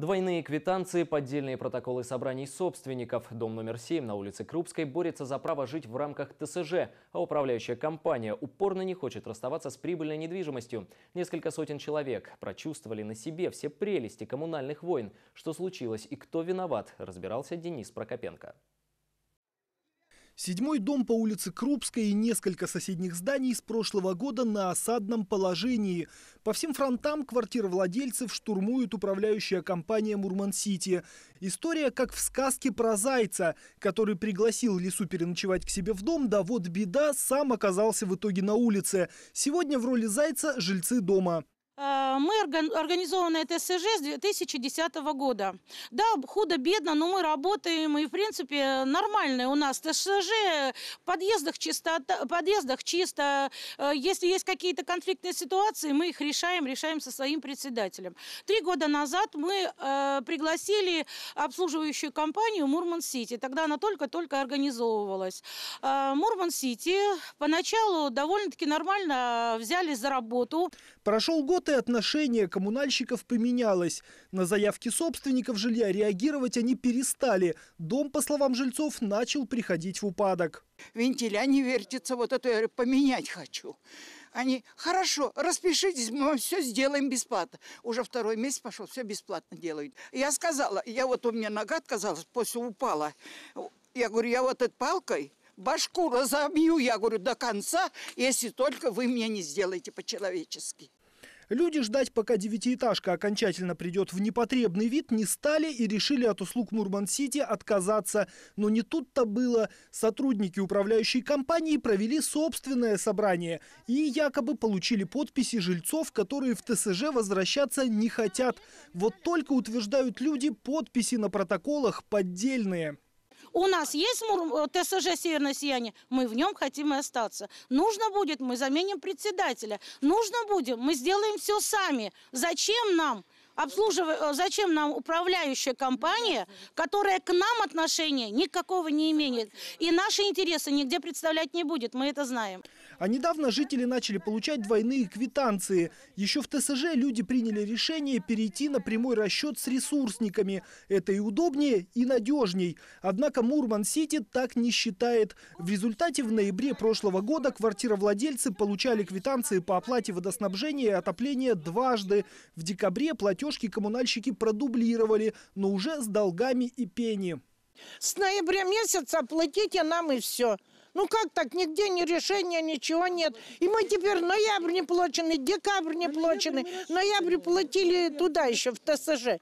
Двойные квитанции, поддельные протоколы собраний собственников. Дом номер 7 на улице Крупской борется за право жить в рамках ТСЖ, а управляющая компания упорно не хочет расставаться с прибыльной недвижимостью. Несколько сотен человек прочувствовали на себе все прелести коммунальных войн. Что случилось и кто виноват, разбирался Денис Прокопенко. Седьмой дом по улице Крупской и несколько соседних зданий с прошлого года на осадном положении. По всем фронтам квартир владельцев штурмует управляющая компания «Мурман-Сити». История как в сказке про зайца, который пригласил лису переночевать к себе в дом, да вот беда, сам оказался в итоге на улице. Сегодня в роли зайца жильцы дома. Э, мы организованная ТСЖ с 2010 года. Да, худо-бедно, но мы работаем, и, в принципе, нормальная у нас ТСЖ. В подъездах, чисто, подъездах чисто. Э, если есть какие-то конфликтные ситуации, мы их решаем, решаем со своим председателем. Три года назад мы э, пригласили обслуживающую компанию «Мурман-Сити». Тогда она только-только организовывалась. «Мурман-Сити» поначалу довольно-таки нормально взялись за работу. Прошел год, и отношение коммунальщиков поменялось. На заявки собственников жилья реагировать они перестали. Дом, по словам жильцов, начал приходить в упадок. Вентиля не вертится, вот это я поменять хочу. Они, хорошо, распишитесь, мы вам все сделаем бесплатно. Уже второй месяц пошел, все бесплатно делают. Я сказала, я вот у меня нога отказалась, после упала. Я говорю, я вот этой палкой башку разобью, я говорю, до конца, если только вы мне не сделаете по-человечески. Люди ждать, пока девятиэтажка окончательно придет в непотребный вид, не стали и решили от услуг Мурман-Сити отказаться. Но не тут-то было. Сотрудники управляющей компании провели собственное собрание и якобы получили подписи жильцов, которые в ТСЖ возвращаться не хотят. Вот только утверждают люди, подписи на протоколах поддельные. У нас есть э, ТСЖ «Северное сияние», мы в нем хотим и остаться. Нужно будет, мы заменим председателя. Нужно будет, мы сделаем все сами. Зачем нам обслуживая, э, зачем нам управляющая компания, которая к нам отношения никакого не имеет. И наши интересы нигде представлять не будет, мы это знаем. А недавно жители начали получать двойные квитанции. Еще в ТСЖ люди приняли решение перейти на прямой расчет с ресурсниками. Это и удобнее, и надежней. Однако Мурман-Сити так не считает. В результате в ноябре прошлого года квартировладельцы получали квитанции по оплате водоснабжения и отопления дважды. В декабре платеж платежки коммунальщики продублировали, но уже с долгами и пени. С ноября месяца платите нам и все. Ну как так, нигде ни решения, ничего нет. И мы теперь ноябрь не плачены, декабрь не плачены. Ноябрь платили туда еще, в ТСЖ.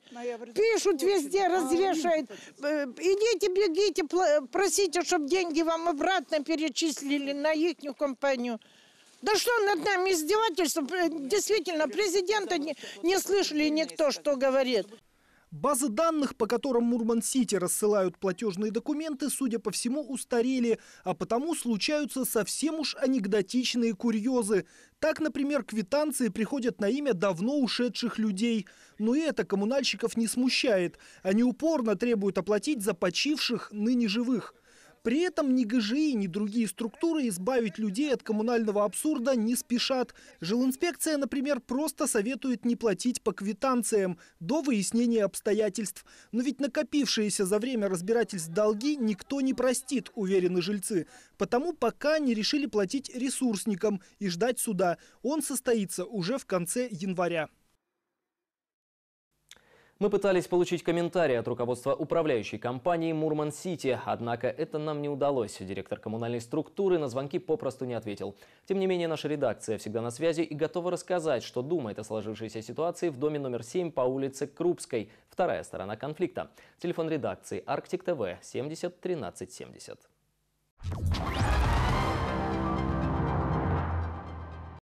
Пишут везде, развешают. Э, идите, бегите, просите, чтобы деньги вам обратно перечислили на их компанию. Да что над нами издевательство? Действительно, президента не, не слышали никто, что говорит. Базы данных, по которым Мурман-Сити рассылают платежные документы, судя по всему, устарели, а потому случаются совсем уж анекдотичные курьезы. Так, например, квитанции приходят на имя давно ушедших людей. Но и это коммунальщиков не смущает. Они упорно требуют оплатить за почивших, ныне живых. При этом ни ГЖИ, ни другие структуры избавить людей от коммунального абсурда не спешат. Жилинспекция, например, просто советует не платить по квитанциям до выяснения обстоятельств. Но ведь накопившиеся за время разбирательств долги никто не простит, уверены жильцы. Потому пока не решили платить ресурсникам и ждать суда. Он состоится уже в конце января. Мы пытались получить комментарий от руководства управляющей компании «Мурман-Сити», однако это нам не удалось. Директор коммунальной структуры на звонки попросту не ответил. Тем не менее, наша редакция всегда на связи и готова рассказать, что думает о сложившейся ситуации в доме номер 7 по улице Крупской, вторая сторона конфликта. Телефон редакции «Арктик ТВ» 70 13 70.